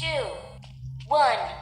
two, one.